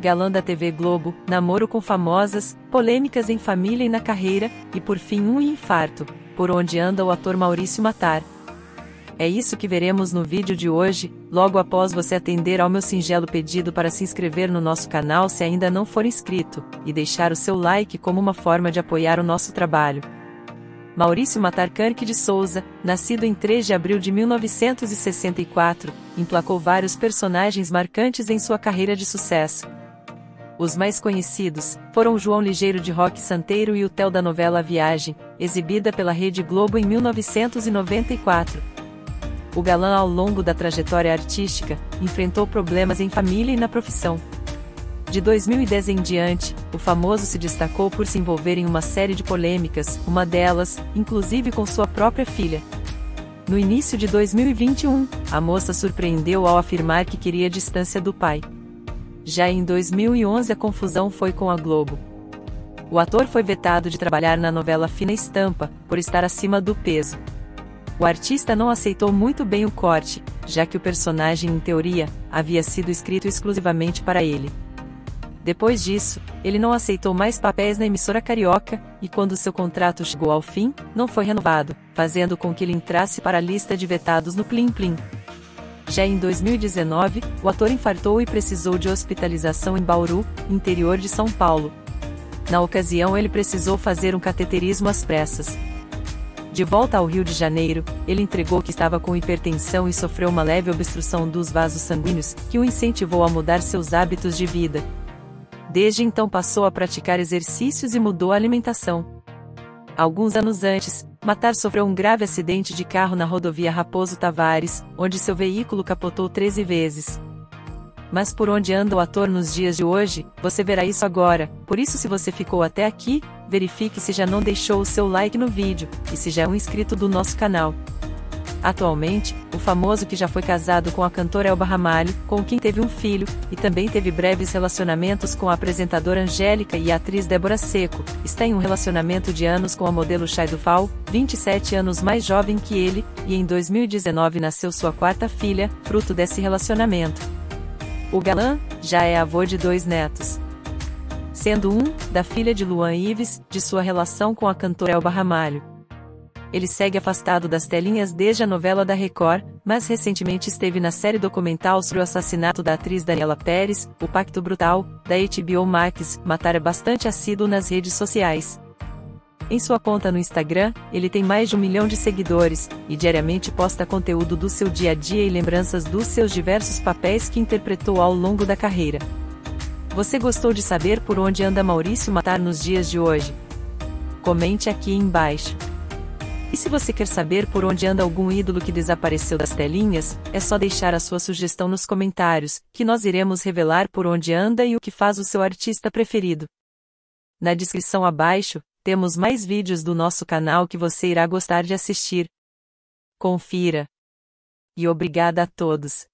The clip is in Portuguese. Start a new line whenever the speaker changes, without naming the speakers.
galã da TV Globo, namoro com famosas, polêmicas em família e na carreira, e por fim um infarto, por onde anda o ator Maurício Matar. É isso que veremos no vídeo de hoje, logo após você atender ao meu singelo pedido para se inscrever no nosso canal se ainda não for inscrito, e deixar o seu like como uma forma de apoiar o nosso trabalho. Maurício Matar Kirk de Souza, nascido em 3 de abril de 1964, emplacou vários personagens marcantes em sua carreira de sucesso. Os mais conhecidos foram João Ligeiro de Roque Santeiro e o Tel da novela Viagem, exibida pela Rede Globo em 1994. O galã ao longo da trajetória artística, enfrentou problemas em família e na profissão. De 2010 em diante, o famoso se destacou por se envolver em uma série de polêmicas, uma delas, inclusive com sua própria filha. No início de 2021, a moça surpreendeu ao afirmar que queria distância do pai. Já em 2011 a confusão foi com a Globo. O ator foi vetado de trabalhar na novela Fina Estampa, por estar acima do peso. O artista não aceitou muito bem o corte, já que o personagem, em teoria, havia sido escrito exclusivamente para ele. Depois disso, ele não aceitou mais papéis na emissora carioca, e quando seu contrato chegou ao fim, não foi renovado, fazendo com que ele entrasse para a lista de vetados no Plim Plim. Já em 2019, o ator infartou e precisou de hospitalização em Bauru, interior de São Paulo. Na ocasião, ele precisou fazer um cateterismo às pressas. De volta ao Rio de Janeiro, ele entregou que estava com hipertensão e sofreu uma leve obstrução dos vasos sanguíneos, que o incentivou a mudar seus hábitos de vida. Desde então passou a praticar exercícios e mudou a alimentação. Alguns anos antes, Matar sofreu um grave acidente de carro na rodovia Raposo Tavares, onde seu veículo capotou 13 vezes. Mas por onde anda o ator nos dias de hoje, você verá isso agora, por isso se você ficou até aqui, verifique se já não deixou o seu like no vídeo, e se já é um inscrito do nosso canal. Atualmente, o famoso que já foi casado com a cantora Elba Ramalho, com quem teve um filho, e também teve breves relacionamentos com a apresentadora Angélica e a atriz Débora Seco, está em um relacionamento de anos com a modelo Chay Duval, 27 anos mais jovem que ele, e em 2019 nasceu sua quarta filha, fruto desse relacionamento. O galã já é avô de dois netos sendo um, da filha de Luan Ives, de sua relação com a cantora Elba Ramalho ele segue afastado das telinhas desde a novela da Record, mas recentemente esteve na série documental sobre o assassinato da atriz Daniela Pérez, O Pacto Brutal, da HBO Max, Matar é bastante assíduo nas redes sociais. Em sua conta no Instagram, ele tem mais de um milhão de seguidores, e diariamente posta conteúdo do seu dia a dia e lembranças dos seus diversos papéis que interpretou ao longo da carreira. Você gostou de saber por onde anda Maurício Matar nos dias de hoje? Comente aqui embaixo. E se você quer saber por onde anda algum ídolo que desapareceu das telinhas, é só deixar a sua sugestão nos comentários, que nós iremos revelar por onde anda e o que faz o seu artista preferido. Na descrição abaixo, temos mais vídeos do nosso canal que você irá gostar de assistir. Confira. E obrigada a todos.